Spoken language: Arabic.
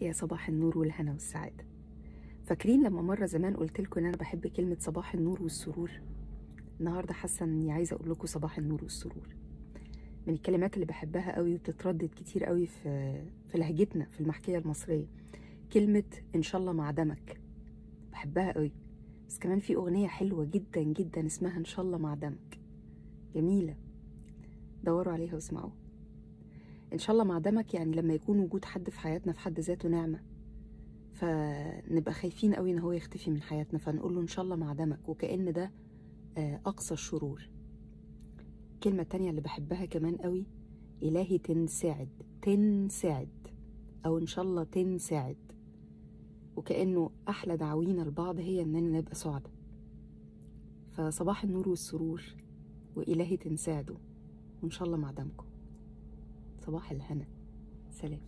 يا صباح النور والهنا والسعادة. فاكرين لما مرة زمان قلت لكم إن أنا بحب كلمة صباح النور والسرور؟ النهاردة حاسة إني عايزة أقول لكم صباح النور والسرور. من الكلمات اللي بحبها قوي وبتتردد كتير قوي في في لهجتنا في المحكية المصرية. كلمة إن شاء الله مع دمك. بحبها قوي. بس كمان في أغنية حلوة جدا جدا اسمها إن شاء الله مع دمك. جميلة. دوروا عليها واسمعوها. إن شاء الله مع دمك يعني لما يكون وجود حد في حياتنا في حد ذاته نعمة. فنبقى خايفين قوي إن هو يختفي من حياتنا فنقول له إن شاء الله مع دمك. وكأن ده آه، أقصى الشرور. الكلمة التانية اللي بحبها كمان قوي إلهي تنساعد تنساعد أو إن شاء الله تنساعد وكأنه أحلى دعوينا لبعض هي إننا نبقى سعداء. فصباح النور والسرور وإلهي تنساعدوا وإن شاء الله مع دمكم. صباح الهنا. سلام.